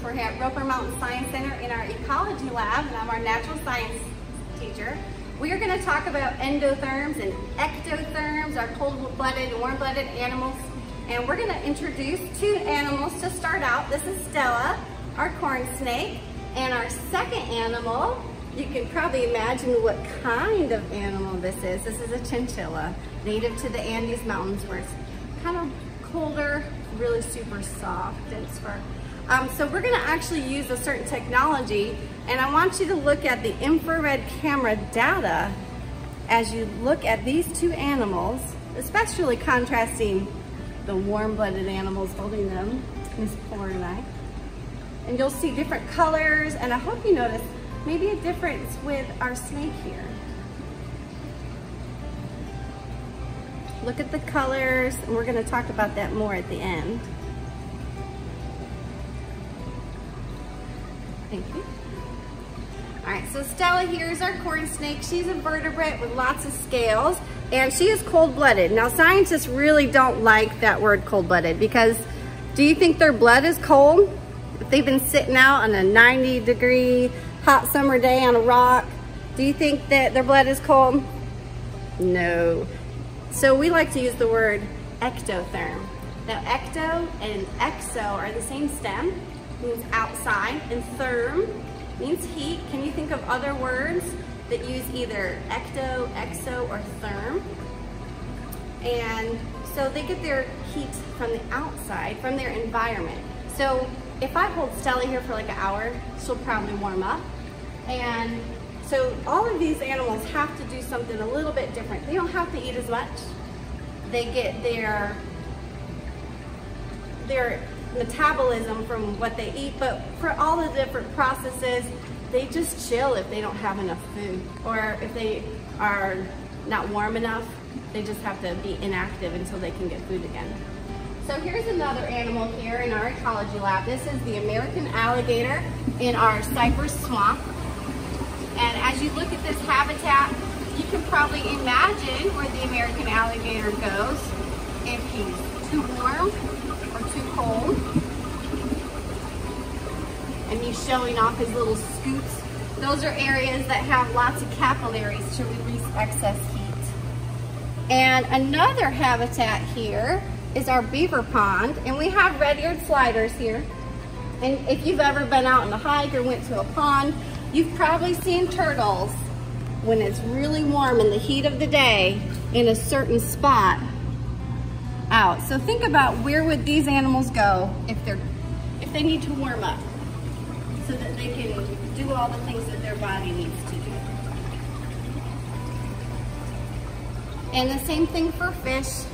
Robbins. We're here at Roper Mountain Science Center in our ecology lab, and I'm our natural science teacher. We are going to talk about endotherms and ectotherms, our cold-blooded and warm-blooded animals. And we're going to introduce two animals to start out. This is Stella, our corn snake, and our second animal, you can probably imagine what kind of animal this is. This is a chinchilla, native to the Andes Mountains where it's kind of colder, really super soft, dense fur. Um, so we're gonna actually use a certain technology and I want you to look at the infrared camera data as you look at these two animals, especially contrasting the warm-blooded animals holding them, Miss Polar and I. And you'll see different colors and I hope you notice maybe a difference with our snake here. Look at the colors, and we're gonna talk about that more at the end. Thank you. All right, so Stella here is our corn snake. She's a vertebrate with lots of scales, and she is cold-blooded. Now, scientists really don't like that word cold-blooded because do you think their blood is cold? If they've been sitting out on a 90 degree hot summer day on a rock, do you think that their blood is cold? No. So we like to use the word ectotherm. Now ecto and exo are the same stem, means outside, and therm means heat. Can you think of other words that use either ecto, exo, or therm? And so they get their heat from the outside, from their environment. So if I hold Stella here for like an hour, she'll probably warm up. And so all of these animals have to do something a little bit different. They don't have to eat as much. They get their, their metabolism from what they eat, but for all the different processes, they just chill if they don't have enough food. Or if they are not warm enough, they just have to be inactive until they can get food again. So here's another animal here in our ecology lab. This is the American alligator in our cypress swamp. And as you look at this habitat, you can probably imagine where the American alligator goes if he's too warm or too cold. And he's showing off his little scutes. Those are areas that have lots of capillaries to release excess heat. And another habitat here is our beaver pond. And we have red-eared sliders here. And if you've ever been out on a hike or went to a pond, You've probably seen turtles when it's really warm in the heat of the day in a certain spot out. So think about where would these animals go if they're if they need to warm up so that they can do all the things that their body needs to do. And the same thing for fish.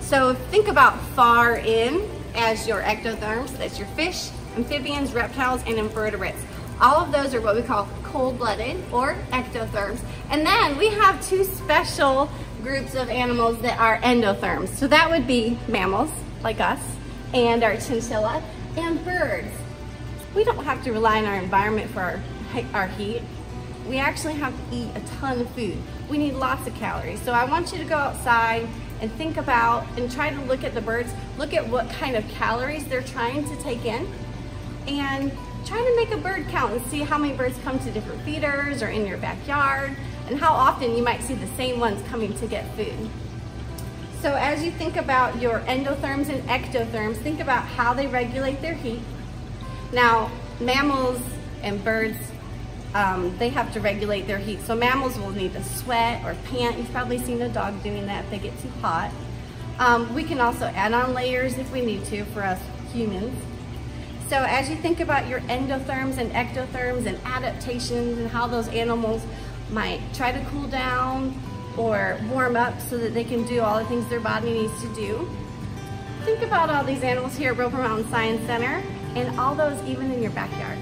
So think about far in as your ectotherms, that's your fish, amphibians, reptiles, and invertebrates. All of those are what we call cold-blooded or ectotherms. And then we have two special groups of animals that are endotherms. So that would be mammals, like us, and our chinchilla, and birds. We don't have to rely on our environment for our, our heat. We actually have to eat a ton of food. We need lots of calories. So I want you to go outside and think about and try to look at the birds, look at what kind of calories they're trying to take in, and try to make a bird count and see how many birds come to different feeders or in your backyard and how often you might see the same ones coming to get food. So as you think about your endotherms and ectotherms, think about how they regulate their heat. Now, mammals and birds, um, they have to regulate their heat. So mammals will need to sweat or pant. You've probably seen a dog doing that if they get too hot. Um, we can also add on layers if we need to for us humans. So as you think about your endotherms and ectotherms and adaptations and how those animals might try to cool down or warm up so that they can do all the things their body needs to do, think about all these animals here at Roper Mountain Science Center and all those even in your backyard.